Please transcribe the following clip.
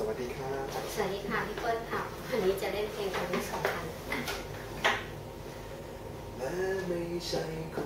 สวัสดีค่ะสวัสดีค่ะพี่เปิ้ลค่ะ วันนี้จะเล่นเพลงคงที่สองพันและไม่ใช่น